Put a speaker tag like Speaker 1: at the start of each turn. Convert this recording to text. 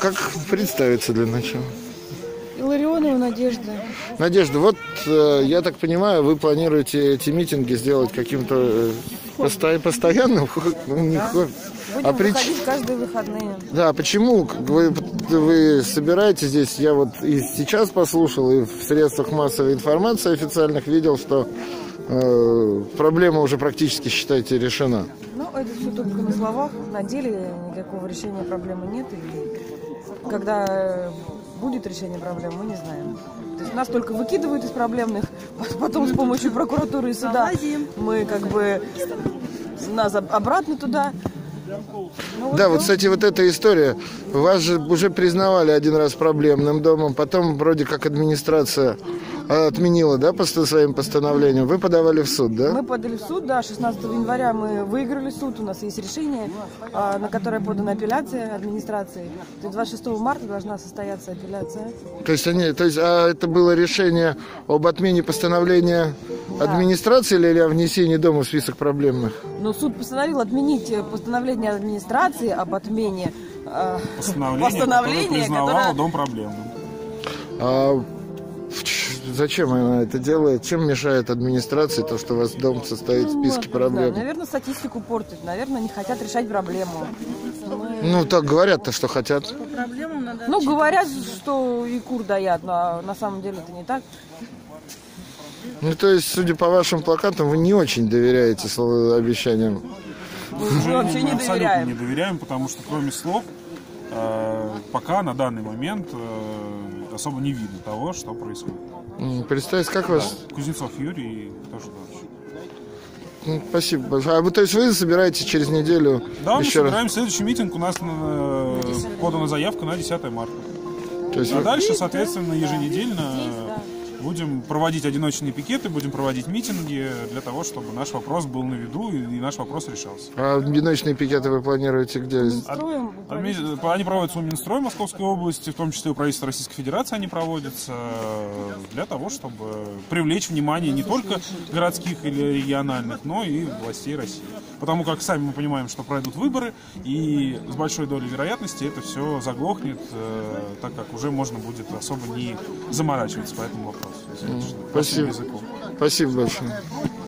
Speaker 1: как представиться для начала?
Speaker 2: Илларионова Надежда.
Speaker 1: Надежда, вот э, я так понимаю, вы планируете эти митинги сделать каким-то э, посто- постоянным? Ну, хо-
Speaker 2: Будем
Speaker 1: А прич-
Speaker 2: каждые выходные.
Speaker 1: Да, почему вы, вы собираетесь здесь? Я вот и сейчас послушал, и в средствах массовой информации официальных видел, что проблема уже практически, считайте, решена.
Speaker 2: Ну, это все только на словах. На деле никакого решения проблемы нет. И когда э, будет решение проблем, мы не знаем. То есть нас только выкидывают из проблемных, потом с помощью прокуратуры и суда мы как бы нас об- обратно туда. Ну,
Speaker 1: Да, вот, кстати, вот эта история. Вас же уже признавали один раз проблемным домом, потом вроде как администрация отменила, да, по своим постановлением. Вы подавали в суд, да?
Speaker 2: Мы подали в суд, да, 16 января мы выиграли суд, у нас есть решение, а, на которое подана апелляция администрации. То есть 26 марта должна состояться апелляция.
Speaker 1: То есть они, то есть, а это было решение об отмене постановления администрации или о внесении дома в список проблемных?
Speaker 2: Но суд постановил отменить э, постановление администрации об отмене э,
Speaker 3: Постановление,
Speaker 2: Постановление,
Speaker 3: которое признавало
Speaker 2: которое-
Speaker 3: дом проблемным.
Speaker 1: А зачем она это делает? Чем мешает администрации то, что у вас дом состоит в
Speaker 2: ну,
Speaker 1: списке
Speaker 2: знаю,
Speaker 1: проблем?
Speaker 2: наверное, статистику портят, наверное, не хотят решать проблему. Мы-
Speaker 1: Ну, так говорят-то, что хотят.
Speaker 2: Ну, говорят, что и кур даят, но на самом деле это не так.
Speaker 1: Ну, то есть, судя по вашим плакатам, вы не очень доверяете обещаниям.
Speaker 2: Мы вообще не доверяем.
Speaker 3: не доверяем, потому что кроме слов э, пока на данный момент э, особо не видно того, что происходит.
Speaker 1: М, Представьте, как вас...
Speaker 3: Кузнецов Юрий тоже дальше.
Speaker 1: М, Спасибо большое. А вы, то есть, вы собираетесь через неделю
Speaker 3: Да, мы
Speaker 1: еще раз?
Speaker 3: собираем следующий митинг. У нас э, подана заявка на 10 марта.
Speaker 1: То есть,
Speaker 3: А
Speaker 1: вы-
Speaker 3: дальше, соответственно, еженедельно будем проводить одиночные пикеты, будем проводить митинги для того, чтобы наш вопрос был на виду и наш вопрос решался.
Speaker 1: А одиночные пикеты вы планируете где?
Speaker 2: Строим
Speaker 3: Адми- Они проводятся у Минстроя Московской области, в том числе у правительства Российской Федерации они проводятся э, для того, чтобы привлечь внимание не только городских или региональных, но и властей России. Потому как сами мы понимаем, что пройдут выборы, и с большой долей вероятности это все заглохнет, э, так как уже можно будет особо не заморачиваться по этому вопросу. Извините, что
Speaker 1: Спасибо.
Speaker 3: языком.
Speaker 1: Спасибо большое.